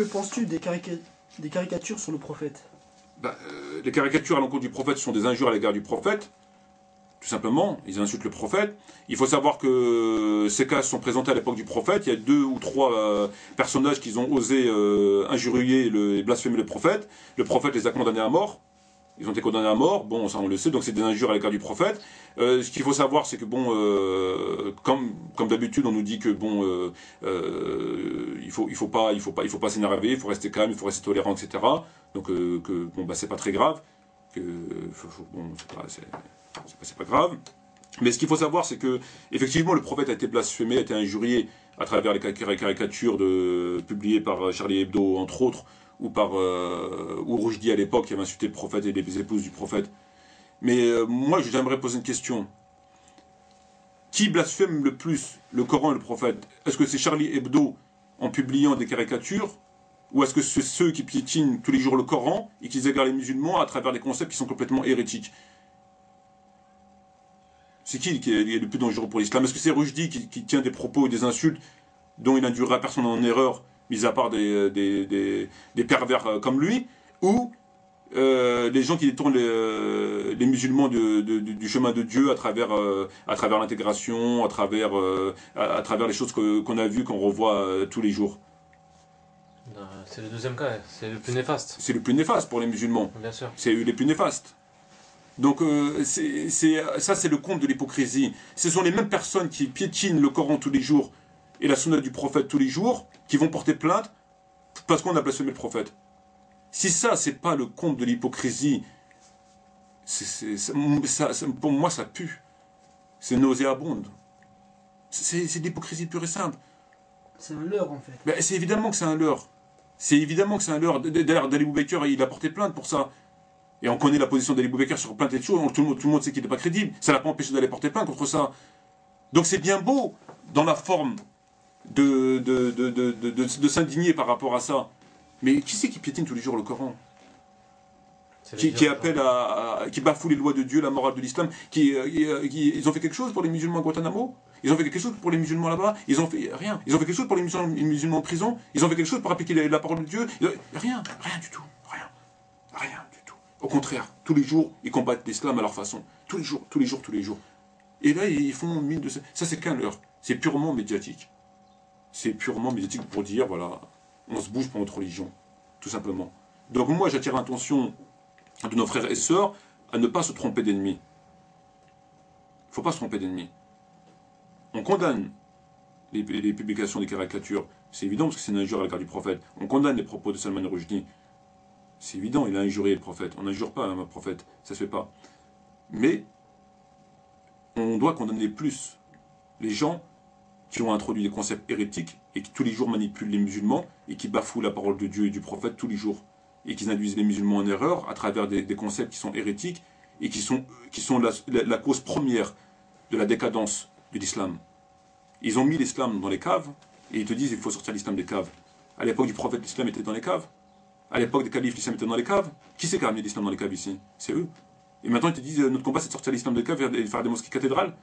Que penses-tu des, caricatures sur le prophète? Bah, euh, Les caricatures à l'encontre du prophète sont des injures à l'égard du prophète. Tout simplement, ils insultent le prophète. Il faut savoir que ces cas sont présentés à l'époque du prophète. Il y a deux ou trois euh, personnages qui ont osé euh, injurier et blasphémer le prophète. Le prophète les a condamnés à mort. Ils ont été condamnés à mort, bon, ça on le sait, donc c'est des injures à l'égard du prophète. Euh, ce qu'il faut savoir, c'est que bon, euh, comme comme d'habitude, on nous dit que bon, euh, euh, il faut il faut pas il faut pas il faut pas s'énerver, il faut rester calme, il faut rester tolérant, etc. Donc euh, que bon bah c'est pas très grave, que bon c'est pas grave. Mais ce qu'il faut savoir, c'est que effectivement le prophète a été blasphémé, a été injurié à travers les caricatures publiées par Charlie Hebdo, entre autres, ou par euh, ou Roujdi à l'époque qui avait insulté le prophète et les épouses du prophète. Mais euh, moi, j'aimerais poser une question. Qui blasphème le plus le Coran et le prophète? Est-ce que c'est Charlie Hebdo en publiant des caricatures Ou est-ce que c'est ceux qui piétinent tous les jours le Coran et qui égarent les musulmans à travers des concepts qui sont complètement hérétiques? C'est qui qui est le plus dangereux pour l'islam? Est-ce que c'est Roujdi qui, tient des propos et des insultes dont il n'induira personne en erreur mis à part des, des, des, pervers euh, comme lui, ou euh, les gens qui détournent les, euh, les musulmans de, du chemin de Dieu à travers, à travers l'intégration, à, travers à, travers les choses qu'on a vues, qu'on revoit tous les jours. C'est le deuxième cas, c'est le plus néfaste. C'est le plus néfaste pour les musulmans. Bien sûr. C'est les plus néfastes. Donc ça, c'est le compte de l'hypocrisie. Ce sont les mêmes personnes qui piétinent le Coran tous les jours et la sunna du prophète tous les jours, qui vont porter plainte parce qu'on a blasphémé le prophète. Si ça, c'est pas le compte de l'hypocrisie, pour moi, ça pue. C'est nauséabonde. C'est de l'hypocrisie pure et simple. C'est un leurre, en fait. Ben, c'est évidemment que c'est un leurre. C'est évidemment que c'est un leurre. D'ailleurs, Dali Boubaker, il a porté plainte pour ça. Et on connaît la position d'Ali Boubaker sur plein de choses. Tout le monde, tout le monde sait qu'il n'est pas crédible. Ça l'a pas empêché d'aller porter plainte contre ça. Donc c'est bien beau dans la forme de, de, de, de s'indigner par rapport à ça. Mais qui c'est qui piétine tous les jours le Coran qui, qui, appelle à, qui bafoue les lois de Dieu, la morale de l'islam, qui, euh, euh, qui, ils ont fait quelque chose pour les musulmans à Guantanamo? Ils ont fait quelque chose pour les musulmans là-bas? Ils ont fait rien. Ils ont fait quelque chose pour les musulmans, les musulmans en prison? Ils ont fait quelque chose pour appliquer la, parole de Dieu? Rien, rien du tout, rien, rien du tout. Au contraire, tous les jours, ils combattent l'islam à leur façon. Tous les jours, tous les jours, tous les jours. Et là, ils font mine de ça. Ça, c'est qu'un leurre. C'est purement médiatique c'est purement médiatique pour dire, voilà, on se bouge pour notre religion, tout simplement. Donc moi, j'attire l'attention de nos frères et sœurs à ne pas se tromper d'ennemis. Il ne faut pas se tromper d'ennemis. On condamne les, publications des caricatures, c'est évident parce que c'est une injure à l'égard du prophète. On condamne les propos de Salman Rushdie, c'est évident, il a injurié le prophète. On n'injure pas un prophète, ça se fait pas. Mais on doit condamner plus les gens qui ont introduit des concepts hérétiques et qui tous les jours manipulent les musulmans et qui bafouent la parole de Dieu et du prophète tous les jours et qui induisent les musulmans en erreur à travers des, concepts qui sont hérétiques et qui sont, la, cause première de la décadence de l'islam. Ils ont mis l'islam dans les caves et ils te disent il faut sortir l'islam des caves. À l'époque du prophète, l'islam était dans les caves. À l'époque des califes, l'islam était dans les caves. Qui c'est qui a l'islam dans les caves ici? C'est eux. Et maintenant ils te disent notre combat c'est de sortir l'islam des caves et faire des mosquées cathédrales.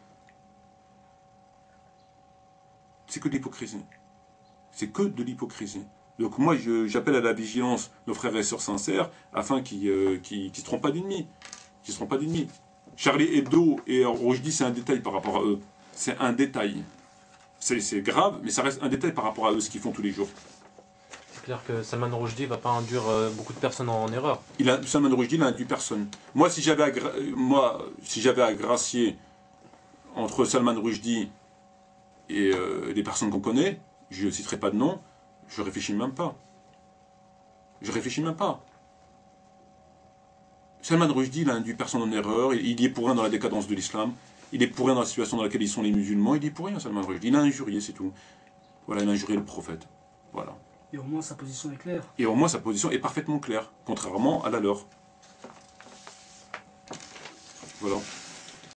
C'est que de l'hypocrisie. C'est que de l'hypocrisie. Donc moi, j'appelle à la vigilance nos frères et sœurs sincères afin qu'ils ne euh, se trompent pas d'ennemis. Qu'ils se trompent pas d'ennemis. Charlie Hebdo et dis c'est un détail par rapport à eux. C'est un détail. C'est grave, mais ça reste un détail par rapport à eux, ce qu'ils font tous les jours. C'est clair que Salman Rushdie va pas induire euh, beaucoup de personnes en, erreur. Il a, Salman Rushdie n'a induit personne. Moi, si j'avais moi, si j'avais agracié entre Salman Rushdie et euh, les personnes qu'on connaît, je ne citerai pas de nom, je réfléchis même pas. Je réfléchis même pas. Salman Rushdie, il a induit personne en erreur, il, est pour rien dans la décadence de l'islam, il est pour rien dans la situation dans laquelle ils sont les musulmans, il est pour rien Salman Rushdie, il a injurié, c'est tout. Voilà, il a injurié le prophète. Voilà. Et au moins sa position est claire. Et au moins sa position est parfaitement claire, contrairement à la leur. Voilà.